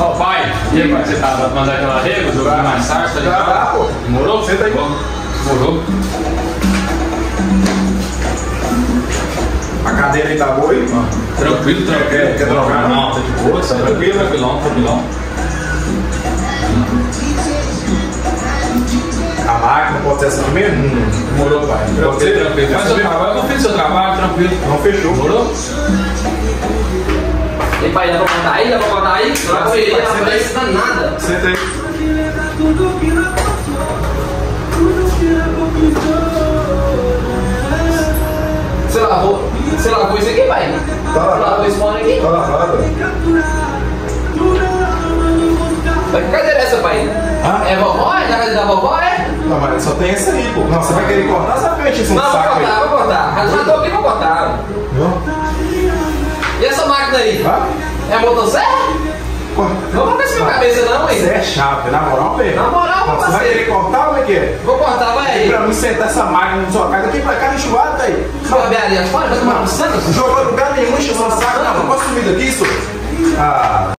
Ó, pai, e aí, pai, você tá mandar aquela rega, jogar mais sarça, tá ligado? dá, pô. Demorou? Senta aí. Demorou. A cadeira aí tá boa aí? Tranquilo, tranquilo. Quer- quer trocar? Não, tá de boa, tá tranquilo, tranquilão, tranquilão. A máquina pode ser assim mesmo? Demorou, pai. Pode ser tranquilo. Faz seu trabalho, não fez seu trabalho, tranquilo. Não fechou. Demorou? E pai, dá pra botar aí? Dá pra botar aí? Não vai correr, não ensinar nada. Senta aí. Você lavou, você lavou isso aqui, pai? Tá lavado. Lavou esse fone aqui? Tá lavado. Mas que cadeira é essa, pai? Hã? É vovó? É da casa da vovó, é? Não, mas só tem essa aí, pô. Não, você vai querer cortar, sabe que a gente Não, vou saco cortar, vou cortar. Não vou cortar. Essa máquina aí? Hã? É motosserra? Não vou com essa minha cabeça não, Você hein? é chato, na moral mesmo. Na moral, Você vai querer cortar ou é que é? Vou cortar, vai aí. Pra mim sentar essa máquina na sua casa, aqui pra cá, enxugado tá aí. Barbearia fora, vai tomar um sangue? Jogou lugar nenhum, encheu seu saco. Não, não posso sumir daqui, senhor. Ah.